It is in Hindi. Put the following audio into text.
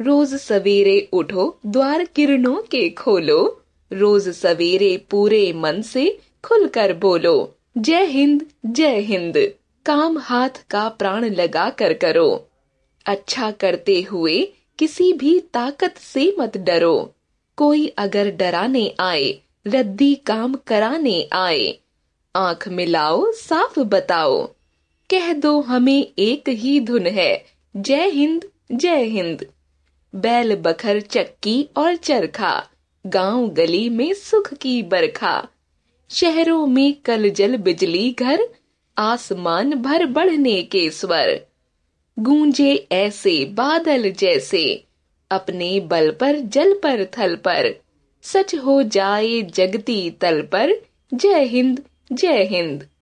रोज सवेरे उठो, द्वार किरणों के खोलो। रोज सवेरे पूरे मन से खुलकर बोलो, जय हिंद जय हिंद। काम हाथ का प्राण लगा कर करो। अच्छा करते हुए किसी भी ताकत से मत डरो। कोई अगर डराने आए, रद्दी काम कराने आए, आँख मिलाओ, साफ़ बताओ। कह दो हमें एक ही धुन है, जय हिंद जय हिंद। बैल बखर चक्की और चरखा, गाँव गली में सुख की बरखा। शहरों में कल जल बिजली घर, आसमान भर बढ़ने के स्वर। गूंजे ऐसे बादल जैसे, अपने बल पर जल पर थल पर। सच हो जाए जगती तल पर, जय हिंद जय हिंद।